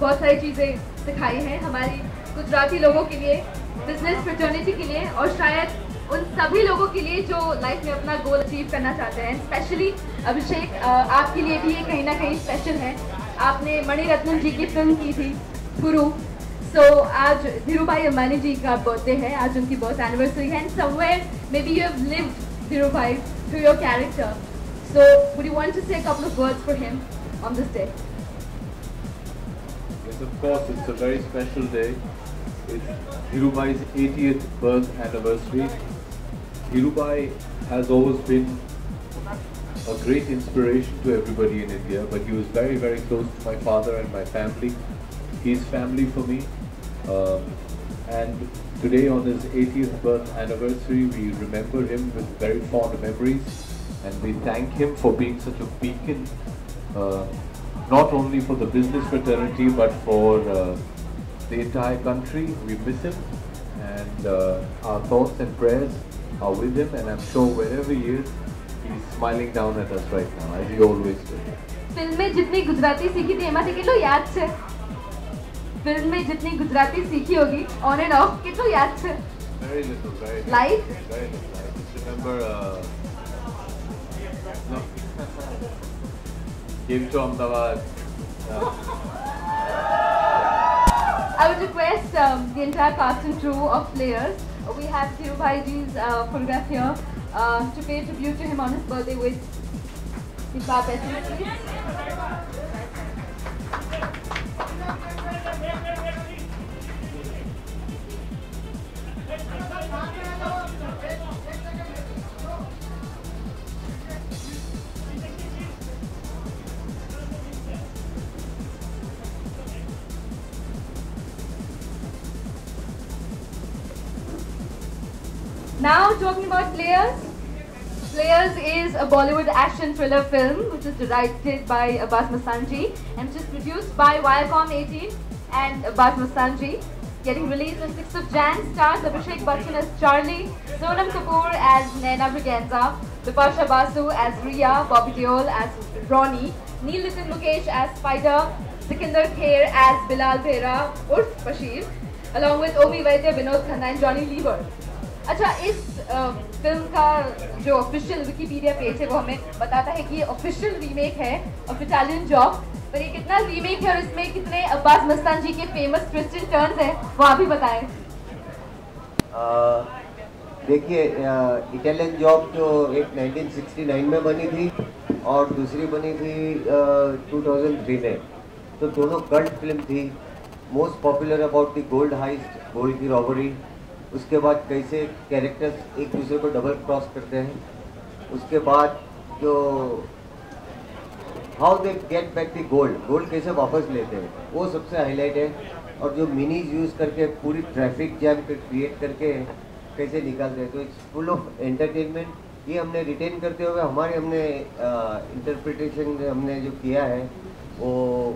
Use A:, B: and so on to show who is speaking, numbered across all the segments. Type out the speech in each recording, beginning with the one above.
A: बहुत सारी चीज़ें सिखाई हैं हमारी गुजराती लोगों के लिए बिज़नेस फ्रेटर्निटी के लिए और शायद उन सभी लोगों के लिए जो लाइफ में अपना गोल अचीव करना चाहते हैं। स्पेशली अभिषेक आपके लिए भी ये कहीं ना कहीं स्पेशल है। आपने मणिरत्नम जी की फ़िल्म की थी गुरु सो so, आज धीरू भाई अंबानी जी का बर्थडे है आज उनकी बर्थ एनिवर्सरी है and somewhere maybe you have lived Dhiru Bhai through your character so would you want to say couple of words for him on this day?
B: Yes, of course, it's a very special day. It's Dhirubhai's 80th birth anniversary. Dhirubhai has always been a great inspiration to everybody in India, but he was very, very close to my father and my family. He's family for me. Um, and today, on his 80th birth anniversary, we remember him with very fond memories, and we thank him for being such a beacon, uh, not only for the business fraternity but for uh, the entire country. We miss him, and uh, our thoughts and prayers are with him, and I'm sure wherever he is, he's smiling down at us right now, as he always does.
A: Film में जितनी गुजराती सीखी थी એમાંથી કેટલો યાદ છે film में जितनी गुजराती सीखी होगी ऑन एंड ऑफ કેટલો યાદ છે
B: Very little, very little.
A: Life?
B: Very little. I just remember. Uh, no. Came to Ahmedabad. Uh,
A: I would request um, the entire cast and crew of players. We have Dhiru Bhaiji's uh, photograph here uh, to pay tribute to him on his birthday with the Bob Essence, please. Now talking about Players. Players is a Bollywood action thriller film which is directed by Abbas Masanji and which is produced by Viacom 18 and Abbas Masanji. Getting released on 6th of Jan stars Abhishek Bachchan as Charlie, Sonam Kapoor as Naina Briganza, Bipasha Basu as Ria, Bobby Deol as Ronnie, Neil Nitin Mukesh as Spider, Sikandar Kher as Bilal Bhera Urf Bashir, along with Omi Vaidya, Vinod Khanna and Johnny Lever. अच्छा इस film का जो official Wikipedia page है वो हमें बताता है कि ये ऑफिशियल रीमेक है ऑफ़ इटालियन जॉब पर ये कितना रीमेक है और इसमें कितने अब्बास मस्तान जी के फ़ेमस ट्विस्ट एंड टर्न्स हैं वो आप ही बताएँ।
C: देखिए इटालियन जॉब जो एक 1969 में बनी थी और दूसरी बनी थी आ, 2003 में। तो दोनों कल्ट फ़िल्म थी। Most popular about the gold heist gold की रॉबरी उसके बाद कैसे कैरेक्टर्स एक दूसरे को डबल क्रॉस करते हैं। उसके बाद जो how they get back the gold gold कैसे वापस लेते हैं, वो सबसे हाईलाइट है। और जो मिनीज यूज़ करके पूरी ट्रैफ़िक जैम क्रिएट करके कैसे निकालते हैं तो इट्स फुल ऑफ़ एंटरटेनमेंट ये हमने रिटेन करते हुए हमारे हमने इंटरप्रिटेशन हमने जो किया है, वो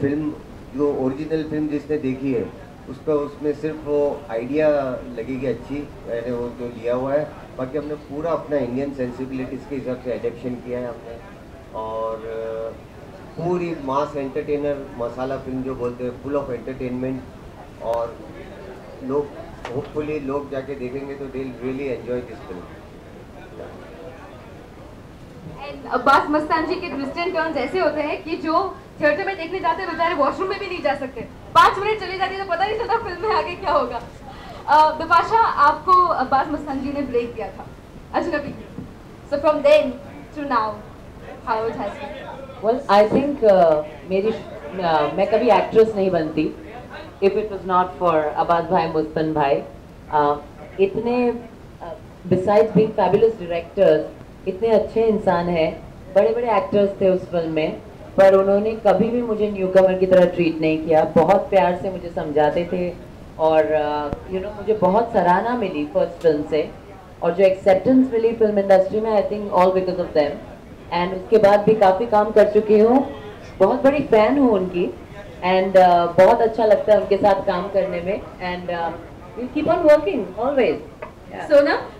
C: फ़िल्म जो ओरिजिनल फ़िल्म जिसने देखी है उस पर उसमें सिर्फ़ वो आइडिया लगेगी अच्छी, मैंने वो जो लिया हुआ है। बाकी हमने पूरा अपना इंडियन सेंसिबिलिटीज़ के हिसाब से एडेप्शन किया है हमने। और पूरी मास एंटरटेनर मसाला फ़िल्म जो बोलते हैं फुल ऑफ़ एंटरटेनमेंट और लोग होपफुली लोग जाके देखेंगे तो they really enjoy this
A: film Abbas Mustan ji के ट्विस्ट एंड टर्न्स ऐसे होते हैं कि जो थिएटर में देखने जाते हैं बेचारे वॉशरूम में भी नहीं जा सकते। पाँच मिनट चली जाती तो पता नहीं चलता फ़िल्म में आगे क्या होगा। बिपाशा आपको अब्बास मस्तान जी ने ब्रेक दिया था। Ajnabee so from then to now how it
D: has I think uh, मेरी मैं कभी एक्ट्रेस नहीं बनती। If it was not for Abbas भाई मुस्पन भाई इतने besides being fabulous directors इतने अच्छे इंसान हैं बड़े बड़े एक्टर्स थे उस फ़िल्म में। पर उन्होंने कभी भी मुझे न्यू कमर की तरह ट्रीट नहीं किया। बहुत प्यार से मुझे समझाते थे और यू नो know, मुझे बहुत सराहना मिली फ़र्स्ट फ़िल्म से। और जो एक्सेप्टेंस मिली फ़िल्म इंडस्ट्री में I think all because of them and उसके बाद भी काफ़ी काम कर चुकी हूँ। बहुत बड़ी फ़ैन हूँ उनकी। एंड uh, बहुत अच्छा लगता है उनके साथ काम करने में। And keep on working always
A: always.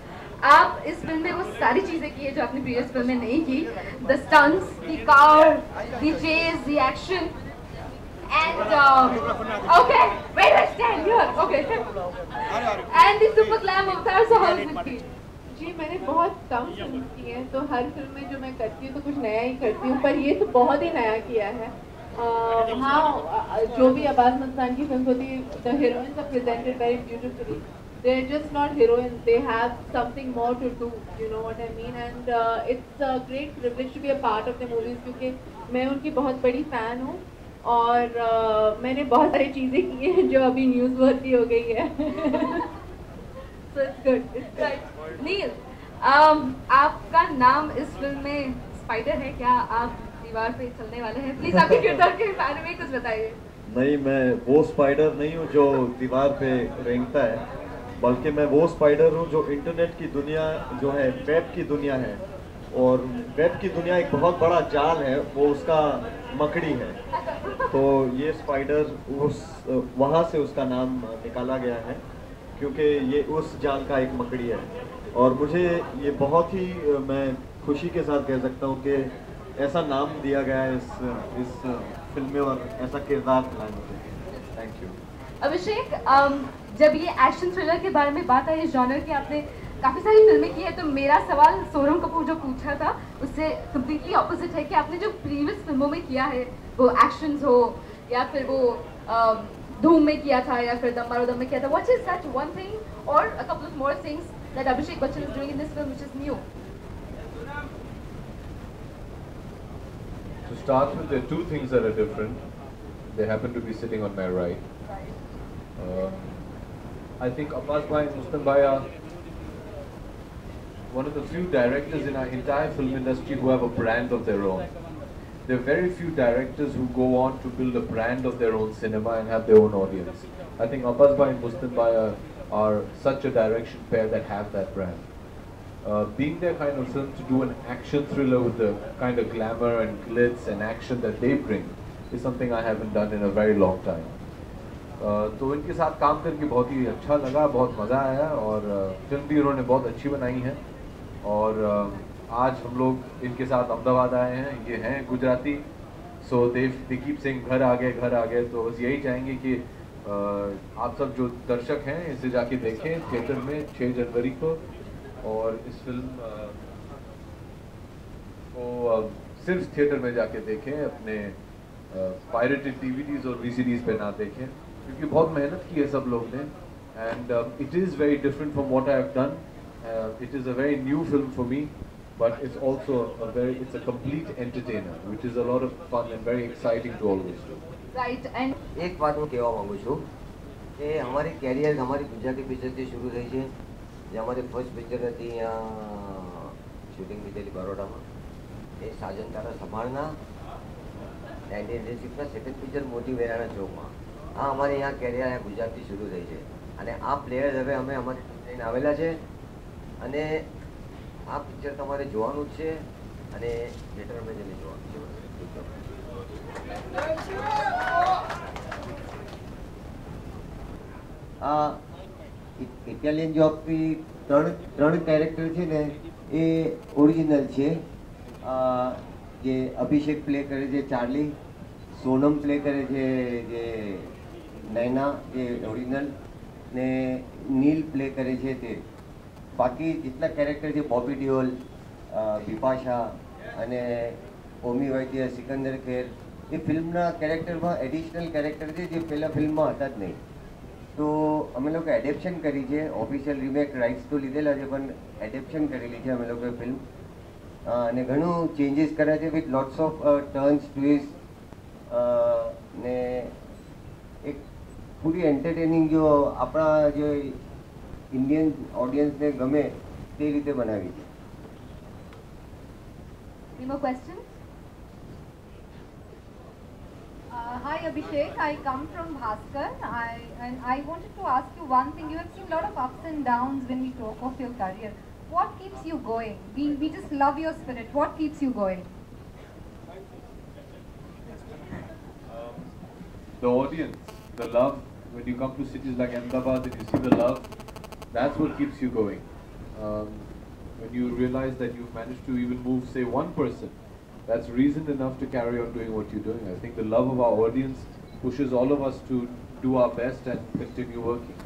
A: आप इस फ़िल्म में वो सारी चीज़ें की है जो आपने प्रीवियस फ़िल्म में नहीं की. The stunts the car the chase the action and okay wait I stand here okay and the super glam so how is it की
E: जी मैंने बहुत कम फ़िल्म की है तो हर फ़िल्म में जो मैं करती हूँ तो कुछ नया ही करती हूँ पर ये तो बहुत ही नया किया है. अह, हाँ जो भी अब्बास मस्तान की फ़िल्म होती है the heroines are presented very beautifully they are just not heroines they have something more to do you know what i mean and uh, it's a great privilege to be a part of the movies क्योंकि मैं उनकी बहुत बड़ी fan हूँ और uh, मैंने बहुत सारी चीज़ें की हैं जो अभी न्यूज़ वर्दी हो गई है so it's good it's good
A: nil um, आपका नाम इस फ़िल्म में स्पाइडर है क्या आप दीवार पे चलने वाले हैं प्लीज़ आपके किरदार के बारे में कुछ बताइए
F: नहीं मैं वो स्पाइडर नहीं हूँ जो दीवार पे रेंगता है बल्कि मैं वो स्पाइडर हूँ जो इंटरनेट की दुनिया जो है वेब की दुनिया है। और वेब की दुनिया एक बहुत बड़ा जाल है, वो उसका मकड़ी है। तो ये स्पाइडर उस, वहाँ से उसका नाम निकाला गया है, क्योंकि ये उस जाल का एक मकड़ी है। और मुझे ये बहुत ही, मैं खुशी के साथ कह सकता हूँ कि ऐसा नाम दिया गया है इस इस फ़िल्म में और ऐसा किरदार मिला मुझे। थैंक यू
A: अभिषेक जब ये एक्शन थ्रिलर के बारे में बात आई इस जॉनर की आपने काफ़ी सारी फ़िल्में की है तो मेरा सवाल सोनम कपूर जो पूछा था उससे कम्प्लीटली ऑपोजिट है कि आपने जो प्रीवियस फ़िल्मों में किया है वो एक्शंस हो या फिर वो धूम में किया था या फिर दम मारो दम में किया था what is such one thing और a couple of more things that Abhishek Bachchan is doing in this film which is new
B: To start with, there are two things that are different. They happen to be sitting on my right. Uh, I think Abbas Bhai and Muslim Bhai are one of the few directors in our entire film industry who have a brand of their own. There are very few directors who go on to build a brand of their own cinema and have their own audience. I think Abbas Bhai and Muslim Bhai are, are such a direction pair that have that brand. Uh, being their kind of film to do an action thriller with the kind of glamour and glitz and action that they bring is something I haven't done in a very long time. तो इनके साथ काम करके बहुत ही अच्छा लगा, बहुत मज़ा आया और फ़िल्म भी उन्होंने बहुत अच्छी बनाई है। और आज हम लोग इनके साथ अहमदाबाद आए हैं, ये हैं गुजराती। सो देव दिकीप सिंह घर आ गए, घर आ गए तो बस यही चाहेंगे कि आप सब जो दर्शक हैं, इसे जाके देखें थिएटर में 6 जनवरी को। और इस फ़िल्म को सिर्फ़ थिएटर में जाके देखें, अपने पायरेटेड डीवीडीज और वीसीडीज पे ना देखें। क्योंकि बहुत मेहनत की है सब लोग ने and it is very different from what I have done it is a very new film for me but it's also a very it's a complete entertainer which is a lot of fun and very exciting to always do
A: right and
C: એક વાત હું કહેવા માંગુ છું કે અમારી carrier અમારી ગુજરાતી પિક્ચરથી શરૂ થઈ છે જે અમારી ફર્સ્ટ પિક્ચર હતી અહીંયા શૂટિંગ લીધેલી બરોડામાં એ સાજન તારા સંભાળના નાઇન્ટીન એટી સિક્સમાં સેકન્ડ પિક્ચર મોટી વેરાણા ચોકમાં આ અમારી અહીંયા કેરિયર અહીંયા ગુજરાતથી શરૂ થઈ છે. અને આ પ્લેયર્સ હવે અમે અમારી આવેલા છે. અને આ પિક્ચર તમારે જોવાનું જ છે. અને થિયેટરમાં જઈને જોવાનું છે. આ ઇટાલિયન જોબથી ત્રણ ત્રણ કેરેક્ટર છે ને, એ ઓરિજિનલ છે. જે અભિષેક પ્લે કરે છે, ચાર્લી. સોનમ પ્લે કરે છે, જે નૈના જે ઓરિજિનલ ને નીલ પ્લે કરે છે તે. બાકી જેટલા કેરેક્ટર છે બોબી ડિયોલ બિપાશા અને ઓમી વૈદ્ય સિકંદર ખેર એ ફિલ્મના કેરેક્ટરમાં એડિશનલ કેરેક્ટર છે જે પહેલાં ફિલ્મમાં હતા જ નહીં. તો અમે લોકો એડેપ્શન કરી છે. ઓફિશિયલ રિમેક રાઇટ્સ તો લીધેલા છે, પણ એડેપ્શન કરેલી છે અમે લોકોએ ફિલ્મ. અને ઘણું ચેન્જીસ કર્યા છે with lots of turns twist puri entertaining જો આપણા જે ઇન્ડિયન ઓડિયન્સને ગમે તે રીતે બનાવી છે
A: Any more questions?
G: Uh, hi Abhishek, I come from Bhaskar. I and I wanted to ask you one thing. You have seen a lot of ups and downs when we talk of your career. What keeps you going? We we just love your spirit. What keeps you going?
B: the audience, the love, when you come to cities like Ahmedabad and you see the love, that's what keeps you going. Um, when you realize that you've managed to even move, say, one person, that's reason enough to carry on doing what you're doing. I think the love of our audience pushes all of us to do our best and continue working.